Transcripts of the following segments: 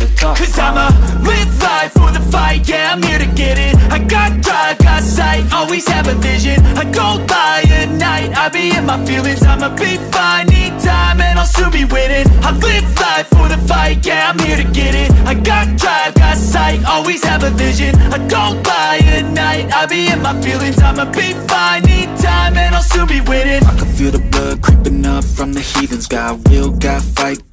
is a tough Cause I'ma live life for the fight, yeah, I'm here to get it. I got drive, got sight, always have a vision. I don't lie at night, I be in my feelings. I'ma be fine, need time, and I'll soon be winning I live life for the fight, yeah, I'm here to get it. I got drive, got sight, always have a vision. I don't lie at night, I be in my feelings. I'ma be fine, need time, and I'll soon be winning I can feel the blood creeping up from the heathens. Got will, got fight,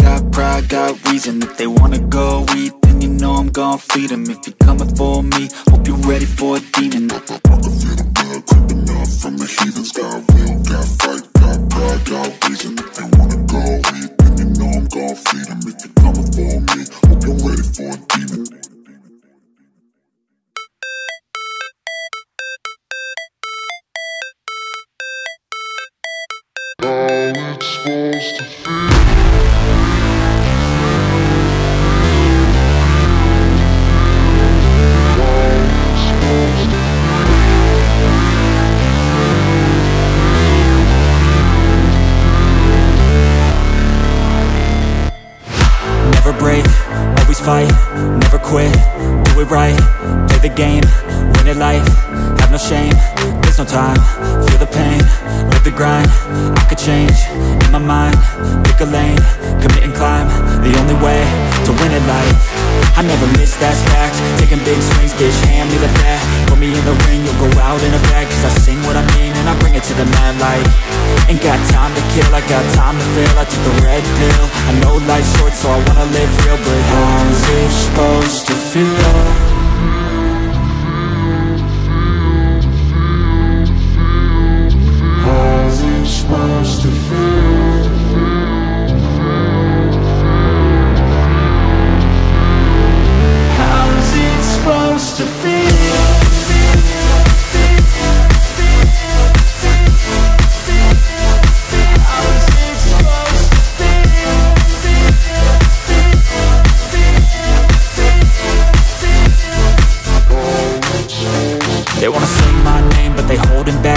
got reason. If they wanna go eat, then you know I'm gon' feed them If you're coming for me, hope you're ready for a demon. I feel the blood creeping up from the heathens Got will, got fight, got pride, got reason. If they wanna go eat, then you know I'm gon' feed them If you're coming for me, hope you're ready for a demon. How it's supposed to feel fight, never quit, do it right, play the game, win it life, have no shame, there's no time, feel the pain, live the grind, I could change, in my mind, pick a lane, commit and climb, the only way to win it life, I never miss, that's fact, taking big swings, bitch, hand me the bat, put me in the ring, you'll go out in a bag, cause I sing what I mean, and I bring it to the mad light, ain't got time to kill, I got time to feel, I took the red pill, I know life's short, so I wanna live real, but how's it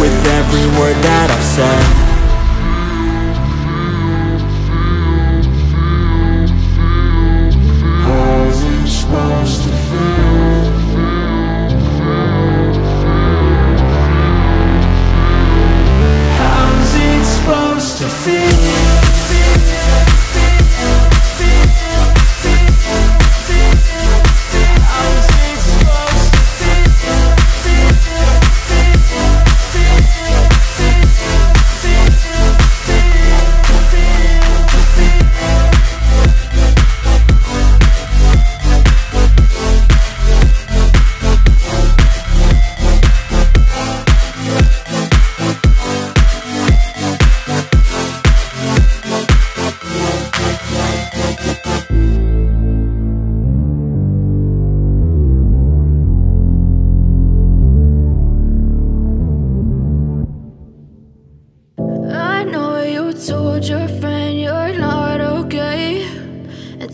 With every word that I've said. How's it